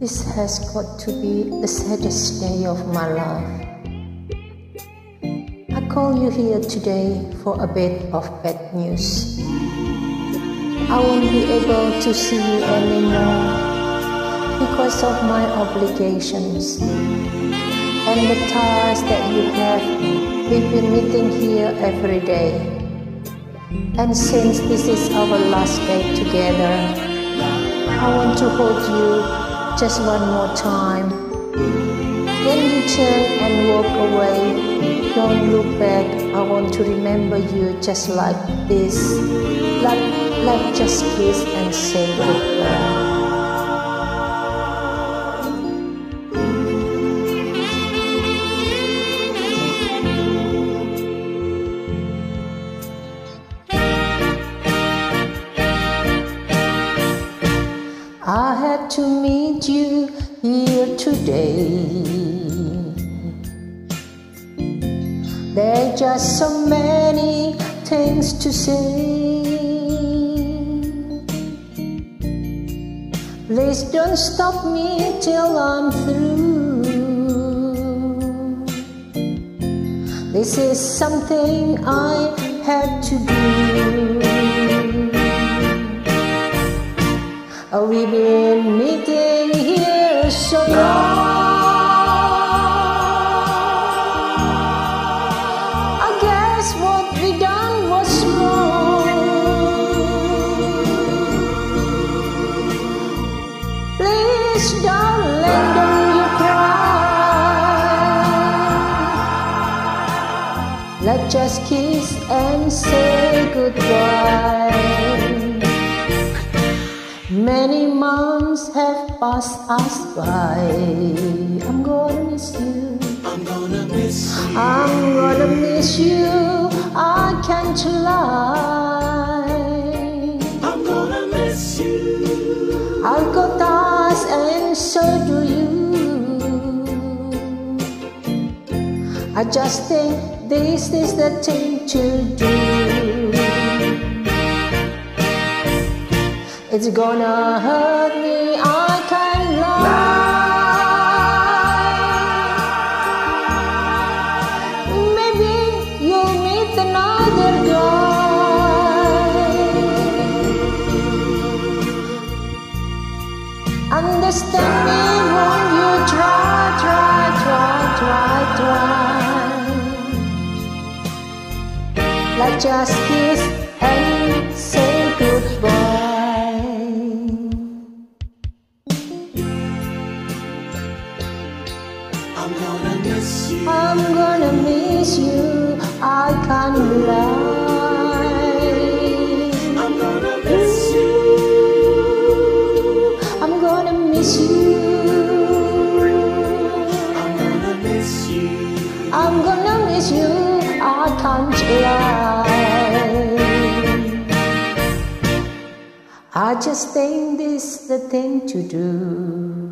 This has got to be the saddest day of my life. I call you here today for a bit of bad news. I won't be able to see you anymore because of my obligations and the ties that you have. We've been meeting here every day. And since this is our last day together, I want to hold you just one more time. When you turn and walk away, don't look back. I want to remember you just like this. Like, like just kiss and say goodbye. You here today. There are just so many things to say. Please don't stop me till I'm through. This is something I had to do. Oh, we've been meeting here so long. I guess what we done was wrong. Please, don't you cry. Let's just kiss and say goodbye. Many months have passed us by. I'm gonna miss you. I'm gonna miss you. I'm gonna miss you. I can't lie. I'm gonna miss you. I've got us and so do you. I just think this is the thing to do. It's gonna hurt me, I can't lie. Maybe you'll meet another guy. Understand me, won't you try, try, try, try, try. Let's just kiss and I'm gonna miss you. I'm gonna miss you, I can't lie. I'm gonna miss you. I'm gonna miss you. I'm gonna miss you. I'm gonna miss you, I can't lie. I just think this the thing to do.